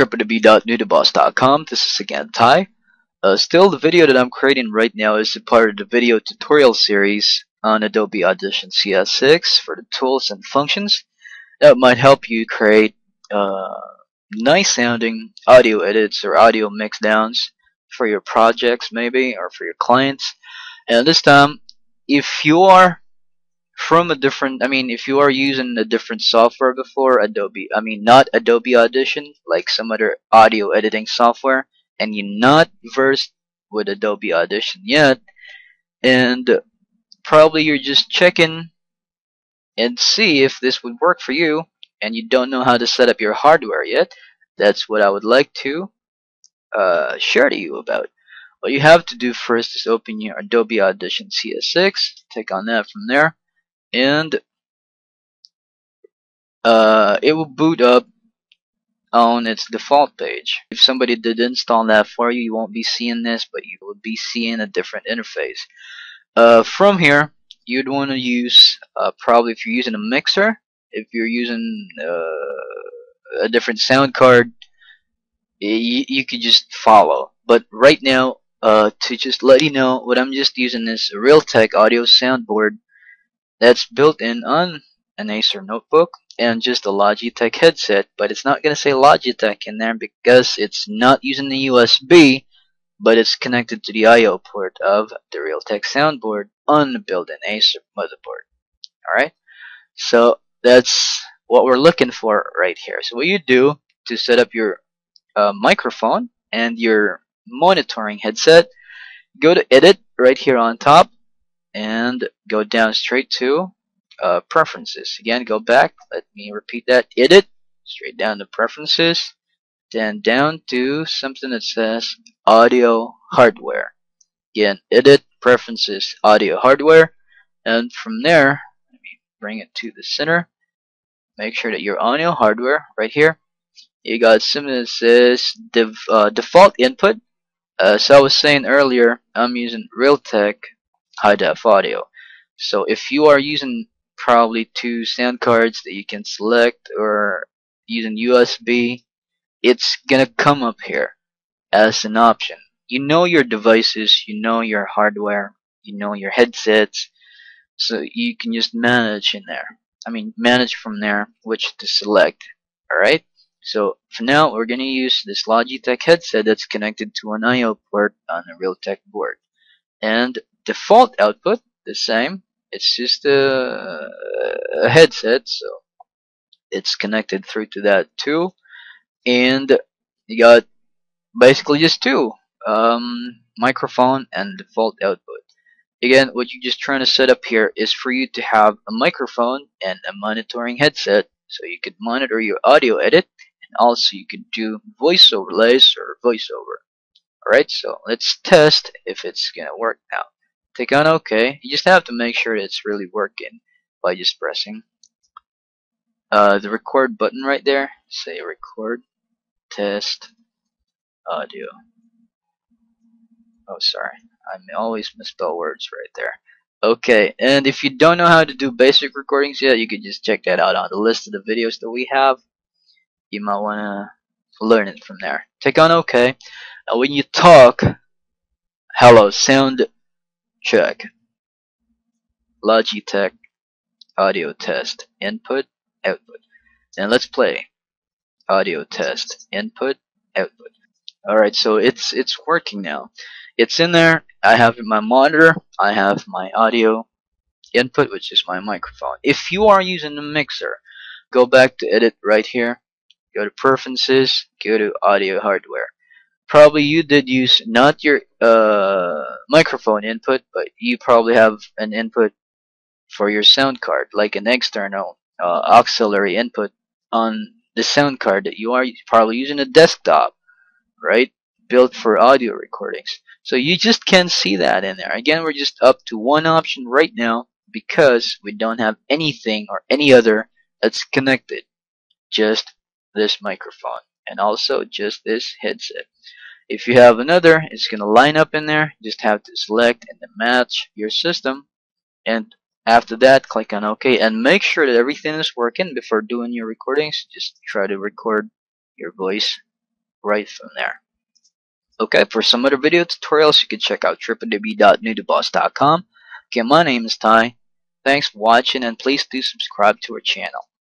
www.noodleboss.com. This is again Ty. Uh, still, the video that I'm creating right now is a part of the video tutorial series on Adobe Audition CS6 for the tools and functions that might help you create uh, nice sounding audio edits or audio mixdowns for your projects maybe or for your clients. And this time, if you are from a different I mean if you are using a different software before Adobe I mean not Adobe Audition like some other audio editing software and you're not versed with Adobe Audition yet and probably you're just checking and see if this would work for you and you don't know how to set up your hardware yet that's what I would like to uh, share to you about. What you have to do first is open your Adobe Audition CS6 click on that from there and uh, it will boot up on its default page. If somebody did install that for you, you won't be seeing this, but you will be seeing a different interface. Uh, from here, you'd want to use, uh, probably if you're using a mixer, if you're using uh, a different sound card, you, you could just follow. But right now, uh, to just let you know, what I'm just using is Realtek audio soundboard that's built in on an Acer notebook and just a Logitech headset but it's not going to say Logitech in there because it's not using the USB but it's connected to the I.O. port of the Realtek soundboard on the built-in Acer motherboard. Alright so that's what we're looking for right here. So what you do to set up your uh, microphone and your monitoring headset go to edit right here on top and go down straight to uh, preferences. Again, go back. Let me repeat that. Edit. Straight down to preferences. Then down to something that says audio hardware. Again, edit preferences audio hardware. And from there, let me bring it to the center. Make sure that your audio hardware right here. You got something that says uh, default input. Uh, so I was saying earlier, I'm using Realtek high def audio. So if you are using probably two sound cards that you can select or using USB, it's gonna come up here as an option. You know your devices, you know your hardware, you know your headsets, so you can just manage in there. I mean, manage from there which to select. Alright? So for now, we're going to use this Logitech headset that's connected to an I.O. port on a Realtek board. And default output the same. It's just a, a headset so it's connected through to that too. And you got basically just two um, microphone and default output. Again what you're just trying to set up here is for you to have a microphone and a monitoring headset. So you could monitor your audio edit and also you could do voice overlays or voiceover. Alright so let's test if it's gonna work now Click on OK. You just have to make sure it's really working by just pressing uh, the record button right there. Say record, test, audio. Oh, sorry. I always misspell words right there. Okay, and if you don't know how to do basic recordings yet, you can just check that out on the list of the videos that we have. You might want to learn it from there. Click on OK. Now when you talk, hello, sound Check. Logitech audio test input output. And let's play audio test input output. Alright, so it's it's working now. It's in there. I have my monitor. I have my audio input, which is my microphone. If you are using a mixer, go back to edit right here. Go to preferences. Go to audio hardware probably you did use not your uh, microphone input, but you probably have an input for your sound card, like an external uh, auxiliary input on the sound card that you are probably using a desktop, right? Built for audio recordings. So you just can't see that in there. Again, we're just up to one option right now because we don't have anything or any other that's connected. Just this microphone and also just this headset. If you have another, it's going to line up in there. You just have to select and then match your system. And after that, click on OK. And make sure that everything is working before doing your recordings. Just try to record your voice right from there. Okay, for some other video tutorials, you can check out www.noodleboss.com. Again, my name is Ty. Thanks for watching, and please do subscribe to our channel.